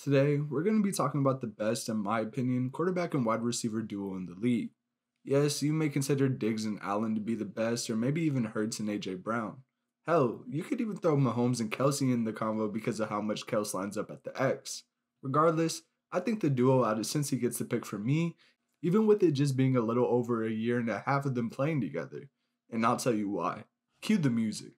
Today, we're going to be talking about the best, in my opinion, quarterback and wide receiver duo in the league. Yes, you may consider Diggs and Allen to be the best, or maybe even Hurts and AJ Brown. Hell, you could even throw Mahomes and Kelce in the combo because of how much Kels lines up at the X. Regardless, I think the duo out of Cincy gets the pick for me, even with it just being a little over a year and a half of them playing together. And I'll tell you why. Cue the music.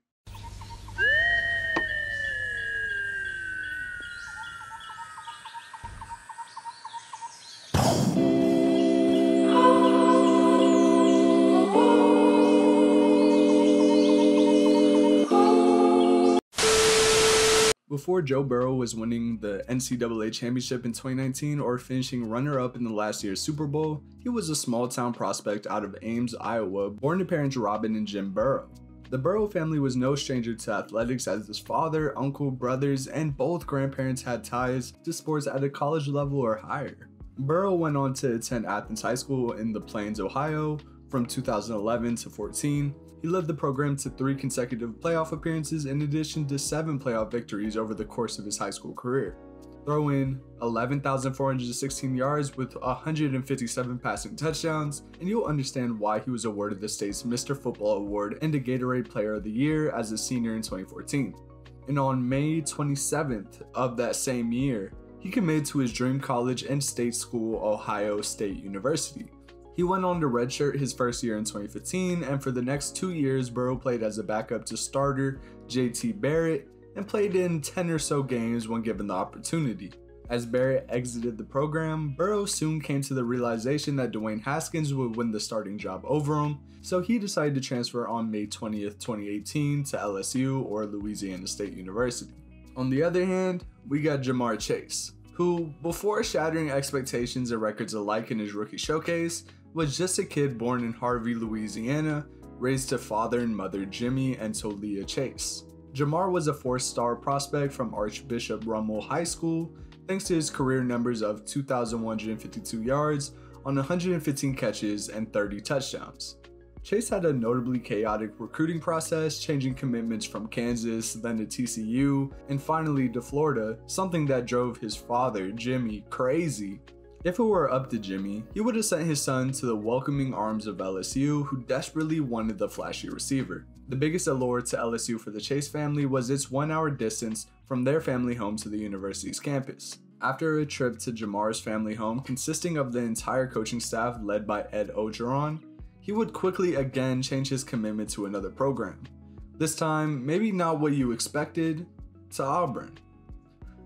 Before Joe Burrow was winning the NCAA championship in 2019 or finishing runner up in the last year's Super Bowl, he was a small town prospect out of Ames, Iowa, born to parents Robin and Jim Burrow. The Burrow family was no stranger to athletics as his father, uncle, brothers, and both grandparents had ties to sports at a college level or higher. Burrow went on to attend Athens High School in the Plains, Ohio from 2011 to 14 he led the program to three consecutive playoff appearances in addition to seven playoff victories over the course of his high school career. Throw in 11,416 yards with 157 passing touchdowns, and you'll understand why he was awarded the state's Mr. Football Award and a Gatorade Player of the Year as a senior in 2014. And on May 27th of that same year, he committed to his dream college and state school, Ohio State University. He went on to redshirt his first year in 2015, and for the next two years, Burrow played as a backup to starter JT Barrett and played in 10 or so games when given the opportunity. As Barrett exited the program, Burrow soon came to the realization that Dwayne Haskins would win the starting job over him, so he decided to transfer on May 20th, 2018 to LSU or Louisiana State University. On the other hand, we got Ja'Marr Chase, who, before shattering expectations and records alike in his rookie showcase, was just a kid born in Harvey, Louisiana, raised to father and mother Jimmy and Tolia Chase. Ja'Marr was a four-star prospect from Archbishop Rummel High School thanks to his career numbers of 2,152 yards on 115 catches and 30 touchdowns. Chase had a notably chaotic recruiting process, changing commitments from Kansas, then to TCU, and finally to Florida, something that drove his father, Jimmy, crazy. If it were up to Jimmy, he would have sent his son to the welcoming arms of LSU, who desperately wanted the flashy receiver. The biggest allure to LSU for the Chase family was its one hour distance from their family home to the university's campus. After a trip to Ja'Marr's family home consisting of the entire coaching staff led by Ed Orgeron, he would quickly again change his commitment to another program. This time, maybe not what you expected, to Auburn.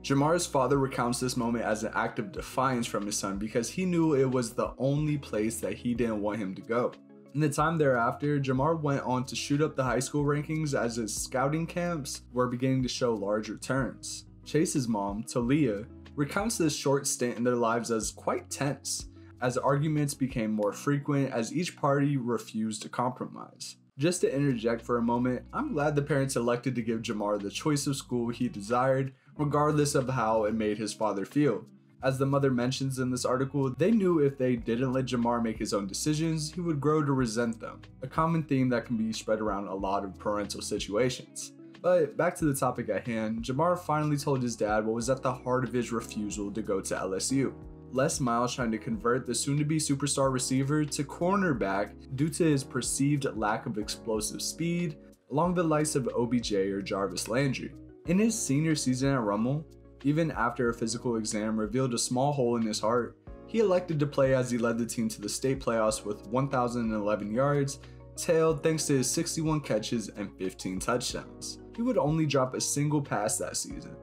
Ja'Marr's father recounts this moment as an act of defiance from his son because he knew it was the only place that he didn't want him to go. In the time thereafter, Ja'Marr went on to shoot up the high school rankings as his scouting camps were beginning to show large returns. Chase's mom, Talia, recounts this short stint in their lives as quite tense, as arguments became more frequent as each party refused to compromise. Just to interject for a moment, I'm glad the parents elected to give Ja'Marr the choice of school he desired regardless of how it made his father feel. As the mother mentions in this article, they knew if they didn't let Ja'Marr make his own decisions, he would grow to resent them, a common theme that can be spread around a lot of parental situations. But back to the topic at hand, Ja'Marr finally told his dad what was at the heart of his refusal to go to LSU. Les Miles trying to convert the soon to be superstar receiver to cornerback due to his perceived lack of explosive speed, along the likes of OBJ or Jarvis Landry. In his senior season at Rummel, even after a physical exam revealed a small hole in his heart, he elected to play as he led the team to the state playoffs with 1,011 yards, tailed thanks to his 61 catches and 15 touchdowns. He would only drop a single pass that season.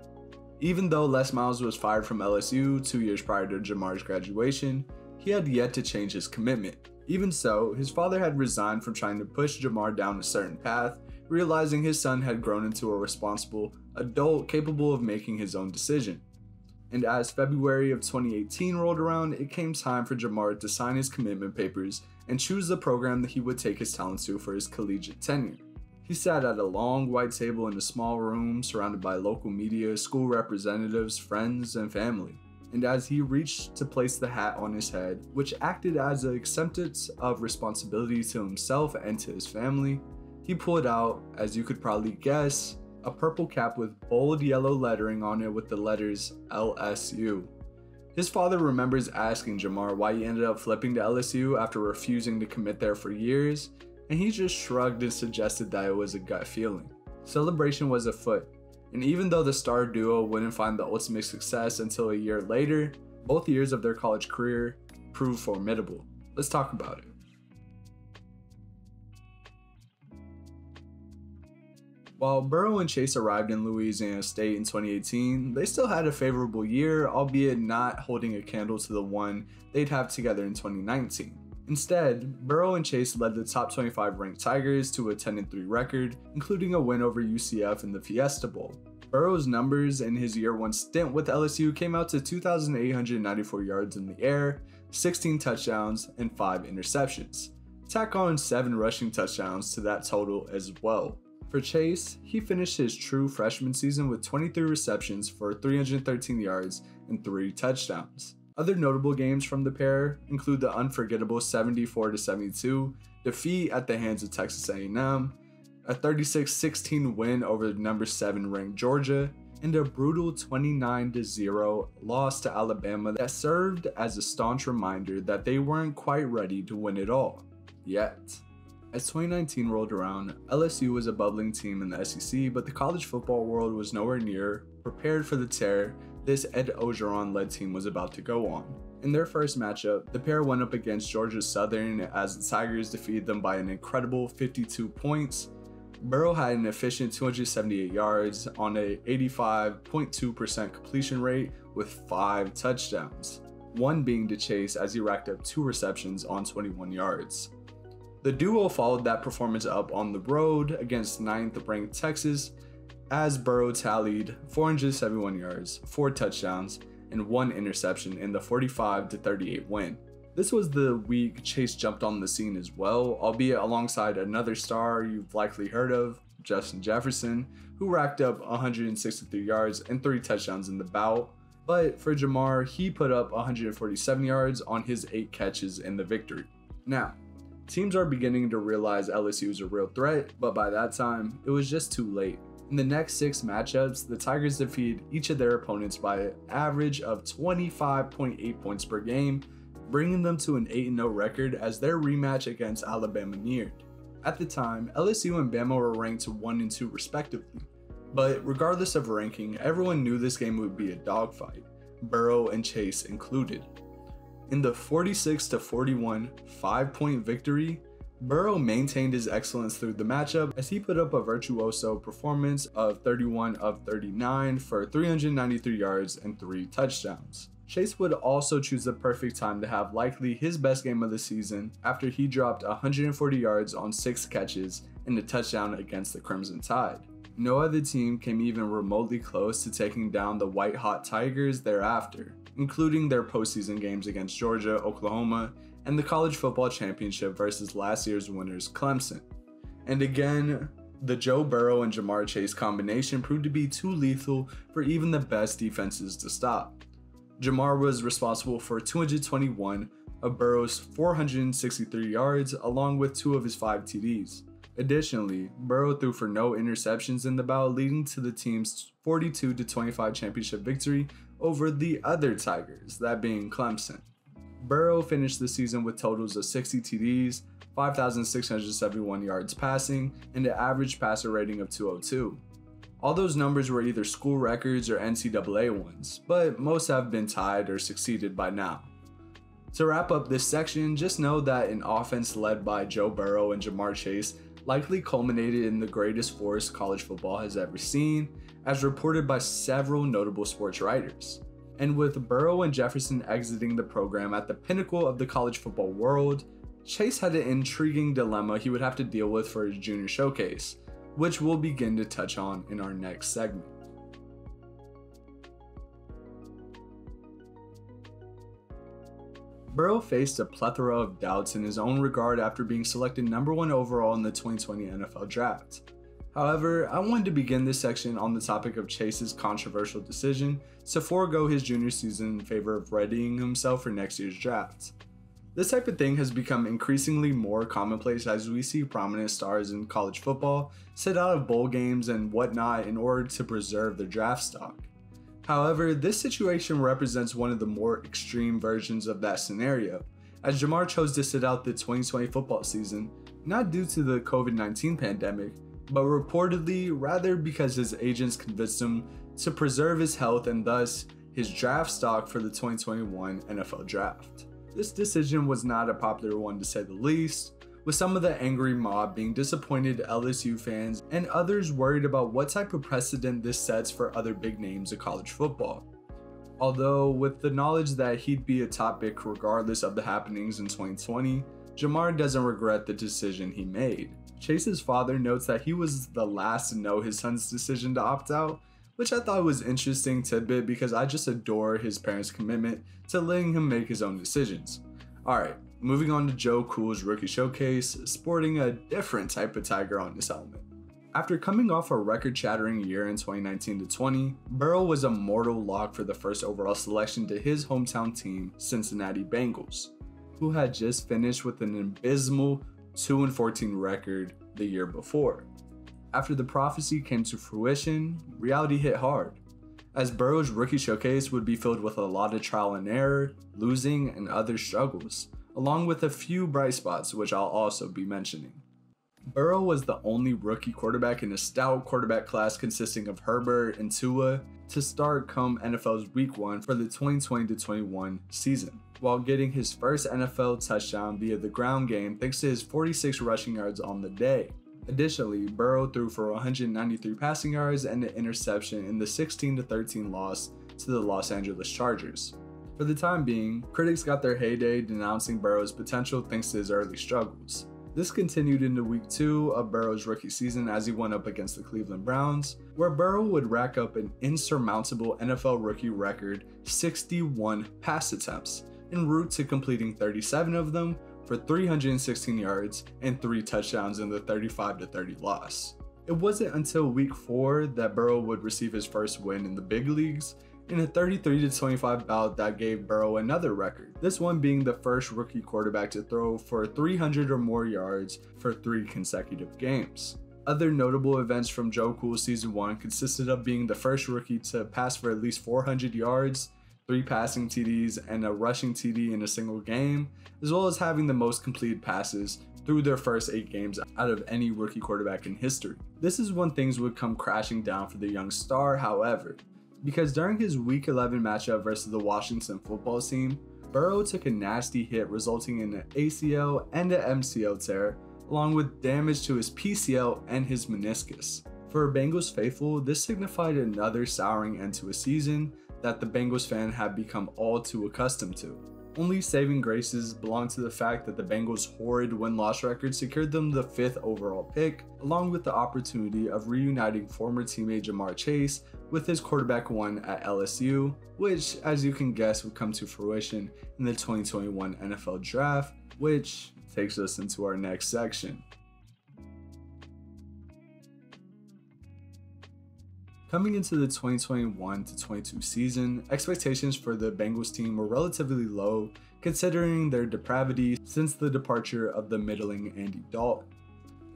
Even though Les Miles was fired from LSU two years prior to Ja'Marr's graduation, he had yet to change his commitment. Even so, his father had resigned from trying to push Ja'Marr down a certain path, realizing his son had grown into a responsible adult capable of making his own decision. And as February of 2018 rolled around, it came time for Ja'Marr to sign his commitment papers and choose the program that he would take his talents to for his collegiate tenure. He sat at a long white table in a small room surrounded by local media, school representatives, friends, and family. And as he reached to place the hat on his head, which acted as an acceptance of responsibility to himself and to his family, he pulled out, as you could probably guess, a purple cap with bold yellow lettering on it with the letters LSU. His father remembers asking Ja'Marr why he ended up flipping to LSU after refusing to commit there for years, and he just shrugged and suggested that it was a gut feeling. Celebration was afoot, and even though the star duo wouldn't find the ultimate success until a year later, both years of their college career proved formidable. Let's talk about it. While Burrow and Chase arrived in Louisiana State in 2018, they still had a favorable year, albeit not holding a candle to the one they'd have together in 2019. Instead, Burrow and Chase led the top 25 ranked Tigers to a 10 3 record, including a win over UCF in the Fiesta Bowl. Burrow's numbers in his year one stint with LSU came out to 2,894 yards in the air, 16 touchdowns, and 5 interceptions. Tack on 7 rushing touchdowns to that total as well. For Chase, he finished his true freshman season with 23 receptions for 313 yards and 3 touchdowns. Other notable games from the pair include the unforgettable 74 72 defeat at the hands of Texas A&M, a 36-16 win over number 7 ranked Georgia, and a brutal 29 0 loss to Alabama that served as a staunch reminder that they weren't quite ready to win it all yet. As 2019 rolled around, LSU was a bubbling team in the SEC, but the college football world was nowhere near prepared for the tear this Ed Orgeron led team was about to go on. In their first matchup, the pair went up against Georgia Southern as the Tigers defeated them by an incredible 52 points. Burrow had an efficient 278 yards on a 85.2% completion rate with 5 touchdowns, one being to Chase as he racked up 2 receptions on 21 yards. The duo followed that performance up on the road against 9th ranked Texas as Burrow tallied 471 yards, 4 touchdowns, and 1 interception in the 45 38 win. This was the week Chase jumped on the scene as well, albeit alongside another star you've likely heard of, Justin Jefferson, who racked up 163 yards and 3 touchdowns in the bout. But for Ja'Marr, he put up 147 yards on his 8 catches in the victory. Now, Teams are beginning to realize LSU is a real threat, but by that time, it was just too late. In the next six matchups, the Tigers defeated each of their opponents by an average of 25.8 points per game, bringing them to an 8 0 record as their rematch against Alabama neared. At the time, LSU and Bama were ranked 1 and 2 respectively. But regardless of ranking, everyone knew this game would be a dogfight, Burrow and Chase included. In the 46 41 5 point victory, Burrow maintained his excellence through the matchup as he put up a virtuoso performance of 31 of 39 for 393 yards and 3 touchdowns. Chase would also choose the perfect time to have likely his best game of the season after he dropped 140 yards on 6 catches and a touchdown against the Crimson Tide. No other team came even remotely close to taking down the White Hot Tigers thereafter including their postseason games against Georgia, Oklahoma, and the college football championship versus last year's winners, Clemson. And again, the Joe Burrow and Ja'Marr Chase combination proved to be too lethal for even the best defenses to stop. Ja'Marr was responsible for 221 of Burrow's 463 yards, along with two of his five TDs. Additionally, Burrow threw for no interceptions in the bout, leading to the team's 42 25 championship victory over the other Tigers, that being Clemson. Burrow finished the season with totals of 60 TDs, 5,671 yards passing, and an average passer rating of 202. All those numbers were either school records or NCAA ones, but most have been tied or succeeded by now. To wrap up this section, just know that an offense led by Joe Burrow and Ja'Marr Chase likely culminated in the greatest force college football has ever seen, as reported by several notable sports writers. And with Burrow and Jefferson exiting the program at the pinnacle of the college football world, Chase had an intriguing dilemma he would have to deal with for his junior showcase, which we'll begin to touch on in our next segment. Burrow faced a plethora of doubts in his own regard after being selected number one overall in the 2020 NFL Draft. However, I wanted to begin this section on the topic of Chase's controversial decision to forego his junior season in favor of readying himself for next year's draft. This type of thing has become increasingly more commonplace as we see prominent stars in college football sit out of bowl games and whatnot in order to preserve their draft stock. However, this situation represents one of the more extreme versions of that scenario, as Ja'Marr chose to sit out the 2020 football season, not due to the COVID 19 pandemic, but reportedly rather because his agents convinced him to preserve his health and thus his draft stock for the 2021 NFL Draft. This decision was not a popular one to say the least, with some of the angry mob being disappointed LSU fans and others worried about what type of precedent this sets for other big names of college football. Although, with the knowledge that he'd be a top pick regardless of the happenings in 2020, Ja'Marr doesn't regret the decision he made. Chase's father notes that he was the last to know his son's decision to opt out, which I thought was interesting tidbit because I just adore his parents' commitment to letting him make his own decisions. Alright, moving on to Joe Cool's rookie showcase, sporting a different type of tiger on his helmet. After coming off a record shattering year in 2019 20, Burrow was a mortal lock for the first overall selection to his hometown team, Cincinnati Bengals, who had just finished with an abysmal 2 and 14 record the year before. After the prophecy came to fruition, reality hit hard, as Burrow's rookie showcase would be filled with a lot of trial and error, losing, and other struggles, along with a few bright spots, which I'll also be mentioning. Burrow was the only rookie quarterback in a stout quarterback class consisting of Herbert and Tua to start come NFL's Week 1 for the 2020 21 season, while getting his first NFL touchdown via the ground game thanks to his 46 rushing yards on the day. Additionally, Burrow threw for 193 passing yards and an interception in the 16 13 loss to the Los Angeles Chargers. For the time being, critics got their heyday denouncing Burrow's potential thanks to his early struggles. This continued into week two of Burrow's rookie season as he went up against the Cleveland Browns, where Burrow would rack up an insurmountable NFL rookie record 61 pass attempts, en route to completing 37 of them for 316 yards and 3 touchdowns in the 35 30 loss. It wasn't until week 4 that Burrow would receive his first win in the big leagues in a 33 25 bout that gave Burrow another record. This one being the first rookie quarterback to throw for 300 or more yards for 3 consecutive games. Other notable events from Joe Cool season 1 consisted of being the first rookie to pass for at least 400 yards, three passing TDs, and a rushing TD in a single game, as well as having the most completed passes through their first eight games out of any rookie quarterback in history. This is when things would come crashing down for the young star, however, because during his Week 11 matchup versus the Washington football team, Burrow took a nasty hit resulting in an ACL and an MCL tear, along with damage to his PCL and his meniscus. For Bengals faithful, this signified another souring end to a season that the Bengals fan had become all too accustomed to. Only saving graces belong to the fact that the Bengals' horrid win loss record secured them the fifth overall pick, along with the opportunity of reuniting former teammate Ja'Marr Chase with his quarterback one at LSU, which, as you can guess, would come to fruition in the 2021 NFL Draft, which takes us into our next section. Coming into the 2021 to 22 season, expectations for the Bengals team were relatively low considering their depravity since the departure of the middling Andy Dalton,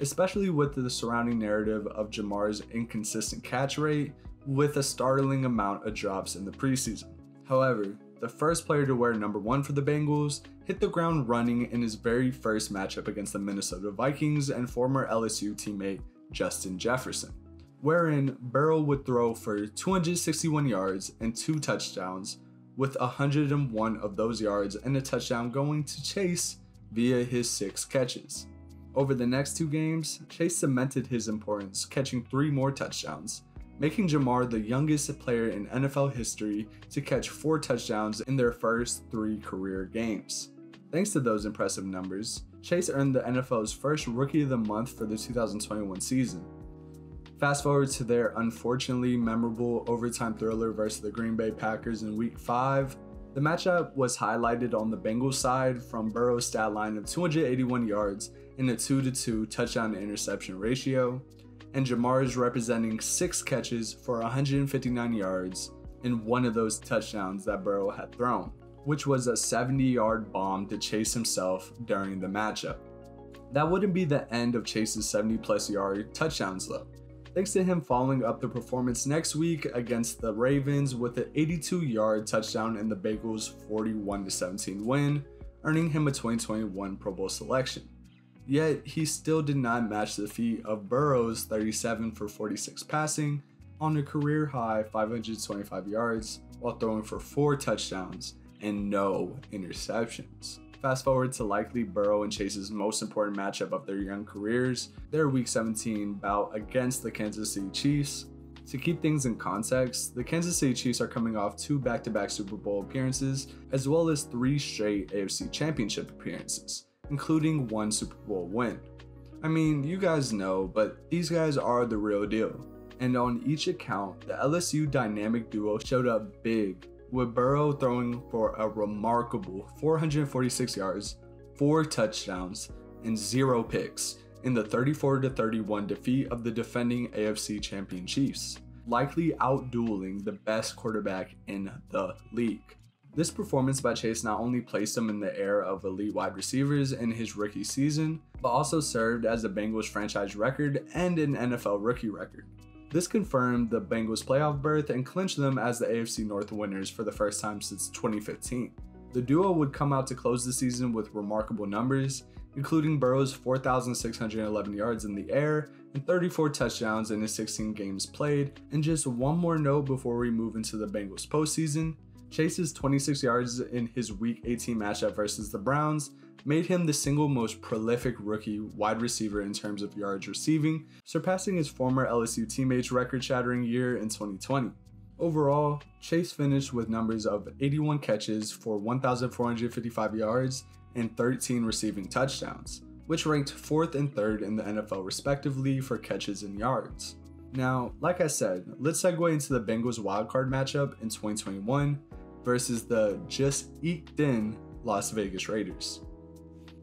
especially with the surrounding narrative of Ja'Marr's inconsistent catch rate with a startling amount of drops in the preseason. However, the first player to wear number one for the Bengals hit the ground running in his very first matchup against the Minnesota Vikings and former LSU teammate Justin Jefferson wherein Burrow would throw for 261 yards and two touchdowns, with 101 of those yards and a touchdown going to Chase via his six catches. Over the next two games, Chase cemented his importance, catching three more touchdowns, making Ja'Marr the youngest player in NFL history to catch four touchdowns in their first three career games. Thanks to those impressive numbers, Chase earned the NFL's first Rookie of the Month for the 2021 season, Fast forward to their unfortunately memorable overtime thriller versus the Green Bay Packers in Week 5. The matchup was highlighted on the Bengals side from Burrow's stat line of 281 yards and a 2 2 touchdown to interception ratio, and Ja'Marr's representing 6 catches for 159 yards in one of those touchdowns that Burrow had thrown. which was a 70 yard bomb to Chase himself during the matchup. That wouldn't be the end of Chase's 70 plus yard touchdowns though. Thanks to him following up the performance next week against the Ravens with an 82 yard touchdown in the Bengals' 41 17 win, earning him a 2021 Pro Bowl selection. Yet, he still did not match the feat of Burrow's 37 for 46 passing on a career high 525 yards while throwing for four touchdowns and no interceptions. Fast forward to likely Burrow and Chase's most important matchup of their young careers, their Week 17 bout against the Kansas City Chiefs. To keep things in context, the Kansas City Chiefs are coming off two back to back Super Bowl appearances, as well as three straight AFC Championship appearances, including one Super Bowl win. I mean, you guys know, but these guys are the real deal. And on each account, the LSU dynamic duo showed up big with Burrow throwing for a remarkable 446 yards, 4 touchdowns, and 0 picks in the 34 31 defeat of the defending AFC champion Chiefs, likely outdueling the best quarterback in the league. This performance by Chase not only placed him in the air of elite wide receivers in his rookie season, but also served as the Bengals franchise record and an NFL rookie record. This confirmed the Bengals' playoff berth and clinched them as the AFC North winners for the first time since 2015. The duo would come out to close the season with remarkable numbers, including Burrow's 4,611 yards in the air and 34 touchdowns in his 16 games played. And just one more note before we move into the Bengals postseason Chase's 26 yards in his Week 18 matchup versus the Browns made him the single most prolific rookie wide receiver in terms of yards receiving, surpassing his former LSU teammate's record shattering year in 2020. Overall, Chase finished with numbers of 81 catches for 1,455 yards and 13 receiving touchdowns, which ranked fourth and third in the NFL respectively for catches and yards. Now, like I said, let's segue into the Bengals wildcard matchup in 2021 versus the just eked in Las Vegas Raiders.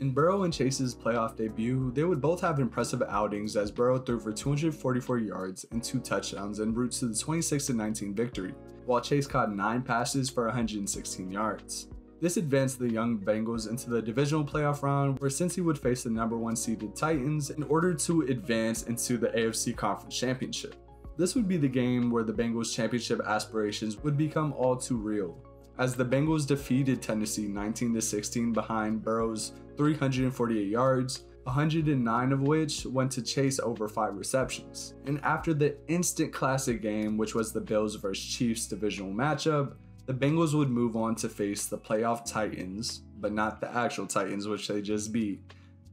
In Burrow and Chase's playoff debut, they would both have impressive outings as Burrow threw for 244 yards and two touchdowns en route to the 26 19 victory, while Chase caught 9 passes for 116 yards. This advanced the young Bengals into the divisional playoff round where Cincy would face the number 1 seeded Titans in order to advance into the AFC Conference Championship. This would be the game where the Bengals' championship aspirations would become all too real, as the Bengals defeated Tennessee 19 16 behind Burrow's 348 yards, 109 of which went to Chase over 5 receptions. And after the instant classic game, which was the Bills vs Chiefs divisional matchup, the Bengals would move on to face the playoff Titans, but not the actual Titans, which they just beat.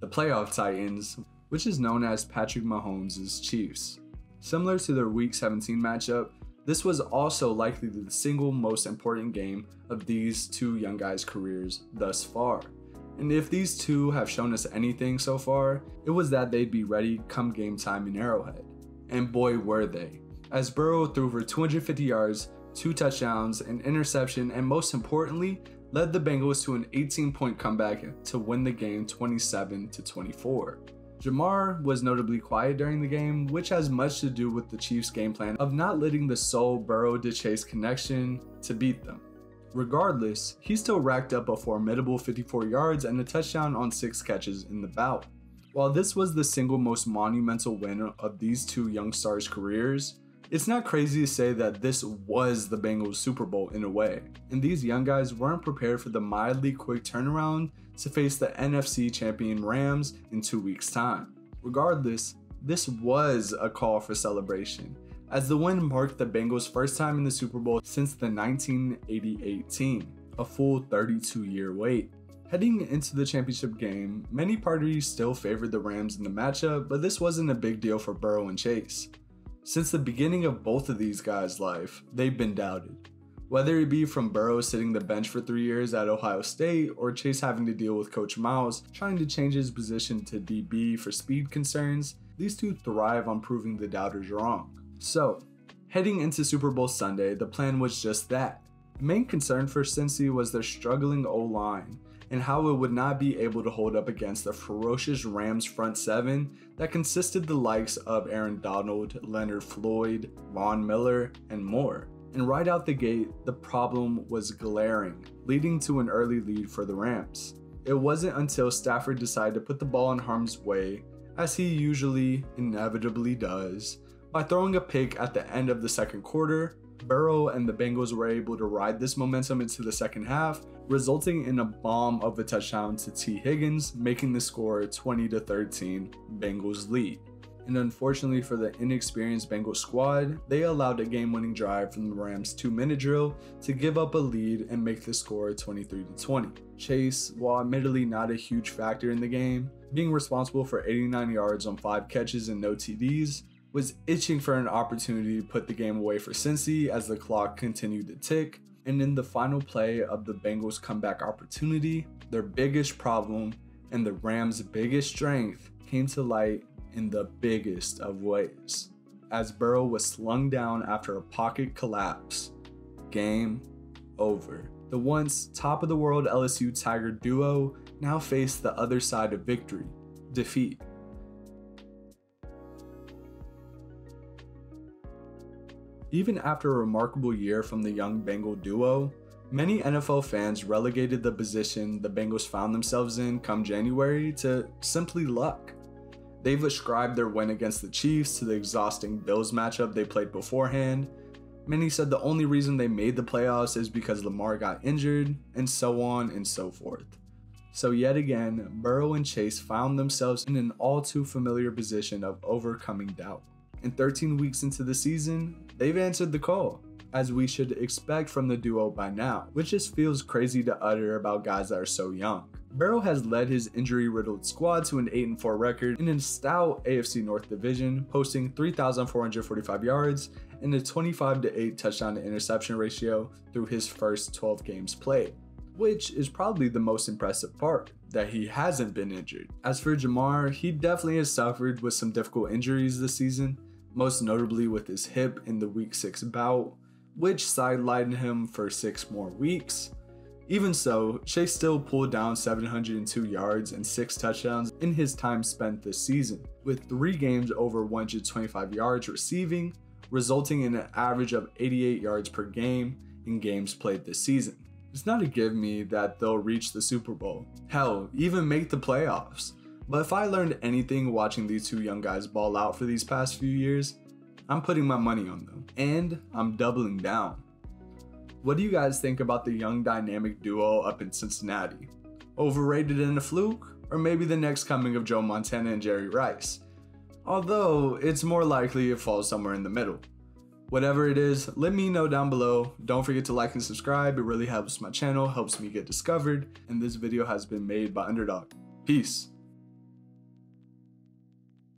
The playoff Titans, which is known as Patrick Mahomes' Chiefs. Similar to their Week 17 matchup, this was also likely the single most important game of these two young guys' careers thus far. And if these two have shown us anything so far, it was that they'd be ready come game time in Arrowhead. And boy, were they. As Burrow threw for 250 yards, two touchdowns, an interception, and most importantly, led the Bengals to an 18 point comeback to win the game 27 24. Ja'Marr was notably quiet during the game, which has much to do with the Chiefs' game plan of not letting the sole Burrow to Chase connection to beat them. Regardless, he still racked up a formidable 54 yards and a touchdown on 6 catches in the bout. While this was the single most monumental win of these two young stars' careers, it's not crazy to say that this was the Bengals Super Bowl in a way, and these young guys weren't prepared for the mildly quick turnaround to face the NFC champion Rams in two weeks' time. Regardless, this was a call for celebration, as the win marked the Bengals' first time in the Super Bowl since the 1988 team, a full 32 year wait. Heading into the championship game, many parties still favored the Rams in the matchup, but this wasn't a big deal for Burrow and Chase. Since the beginning of both of these guys' life, they've been doubted. Whether it be from Burrow sitting the bench for three years at Ohio State or Chase having to deal with Coach Miles trying to change his position to DB for speed concerns, these two thrive on proving the doubters wrong. So, heading into Super Bowl Sunday, the plan was just that. The main concern for Cincy was their struggling O line and how it would not be able to hold up against the ferocious Rams front seven that consisted the likes of Aaron Donald, Leonard Floyd, Von Miller, and more. And right out the gate, the problem was glaring, leading to an early lead for the Rams. It wasn't until Stafford decided to put the ball in harm's way, as he usually inevitably does, by throwing a pick at the end of the second quarter. Burrow and the Bengals were able to ride this momentum into the second half, resulting in a bomb of a touchdown to Tee Higgins, making the score 20 13 Bengals lead and unfortunately for the inexperienced Bengals squad, they allowed a game winning drive from the Rams' two minute drill to give up a lead and make the score 23 20. Chase, while admittedly not a huge factor in the game, being responsible for 89 yards on 5 catches and no TDs, was itching for an opportunity to put the game away for Cincy as the clock continued to tick. And in the final play of the Bengals' comeback opportunity, their biggest problem and the Rams' biggest strength came to light in the biggest of ways. As Burrow was slung down after a pocket collapse, game over. The once top of the world LSU Tiger duo now faced the other side of victory defeat. Even after a remarkable year from the young Bengal duo, many NFL fans relegated the position the Bengals found themselves in come January to simply luck. They've ascribed their win against the Chiefs to the exhausting Bills matchup they played beforehand. Many said the only reason they made the playoffs is because Lamar got injured, and so on and so forth. So, yet again, Burrow and Chase found themselves in an all too familiar position of overcoming doubt. And 13 weeks into the season, they've answered the call, as we should expect from the duo by now, which just feels crazy to utter about guys that are so young. Burrow has led his injury-riddled squad to an 8-4 record in a stout AFC North division, posting 3,445 yards and a 25-8 touchdown to interception ratio through his first 12 games played, which is probably the most impressive part, that he hasn't been injured. As for Ja'Marr, he definitely has suffered with some difficult injuries this season, most notably with his hip in the Week 6 bout, which sidelined him for 6 more weeks. Even so, Chase still pulled down 702 yards and 6 touchdowns in his time spent this season, with 3 games over 125 yards receiving, resulting in an average of 88 yards per game in games played this season. It's not a give me that they'll reach the Super Bowl, hell, even make the playoffs. But if I learned anything watching these two young guys ball out for these past few years, I'm putting my money on them, and I'm doubling down. What do you guys think about the young dynamic duo up in Cincinnati? Overrated in a fluke? Or maybe the next coming of Joe Montana and Jerry Rice? Although, it's more likely it falls somewhere in the middle. Whatever it is, let me know down below. Don't forget to like and subscribe, it really helps my channel, helps me get discovered, and this video has been made by Underdog. Peace.